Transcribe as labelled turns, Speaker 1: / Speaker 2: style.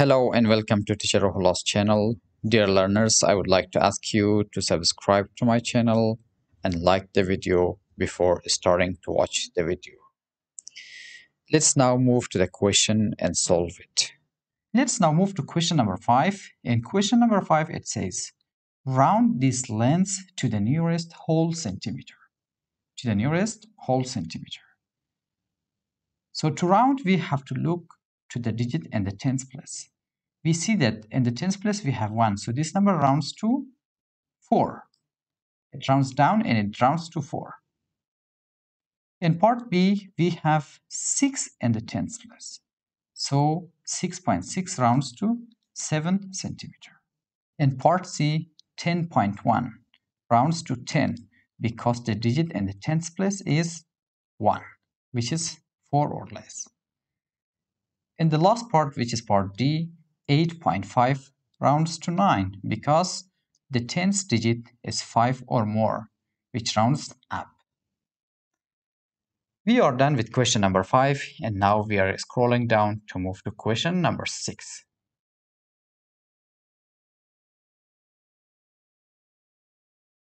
Speaker 1: Hello and welcome to Teacher of Rohullah's channel. Dear learners, I would like to ask you to subscribe to my channel and like the video before starting to watch the video. Let's now move to the question and solve it.
Speaker 2: Let's now move to question number 5. In question number 5 it says, round this length to the nearest whole centimeter. To the nearest whole centimeter. So to round we have to look to the digit in the tens place. We see that in the tens place we have 1. So this number rounds to 4. It rounds down and it rounds to 4. In part B, we have 6 in the tens place. So 6.6 rounds to 7 centimeter. In part C, 10.1 rounds to 10 because the digit in the tens place is 1, which is 4 or less. In the last part, which is part D, 8.5 rounds to 9 because the tens digit is 5 or more, which rounds up. We are done with question number 5 and now we are scrolling down to move to question number 6.